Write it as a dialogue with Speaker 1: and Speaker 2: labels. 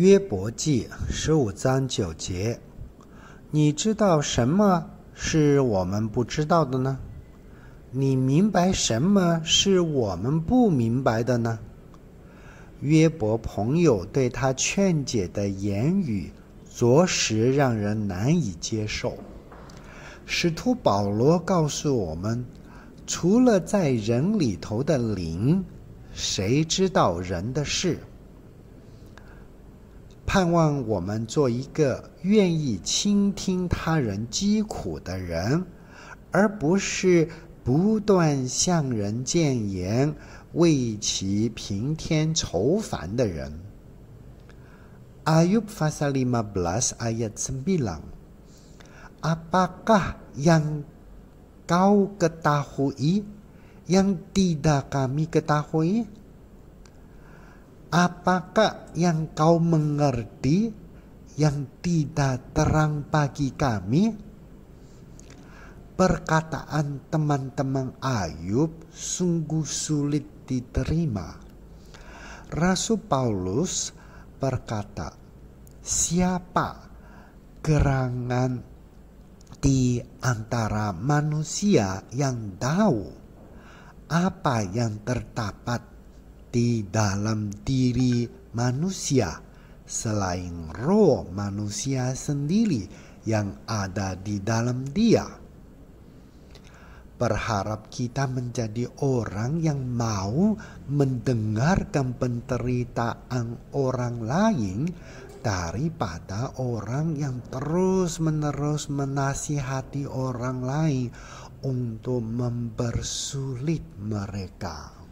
Speaker 1: 约伯记十五章九节，你知道什么是我们不知道的呢？你明白什么是我们不明白的呢？约伯朋友对他劝解的言语，着实让人难以接受。使徒保罗告诉我们，除了在人里头的灵，谁知道人的事？盼望我们做一个愿意倾听他人疾苦的人，而不是不断向人谏言、为其平添愁烦的人。Ayub pasal 15 ayat sembilan. Apakah yang kau ketahui yang tidak kami ketahui? Apakah yang kau mengerti yang tidak terang bagi kami? Perkataan teman-teman Ayub sungguh sulit diterima. Rasul Paulus berkata, "Siapa gerangan di antara manusia yang tahu apa yang terdapat di dalam diri manusia selain roh manusia sendiri yang ada di dalam dia. Berharap kita menjadi orang yang mau mendengarkan penderitaan orang lain daripada orang yang terus-menerus menasihati orang lain untuk mempersulit mereka.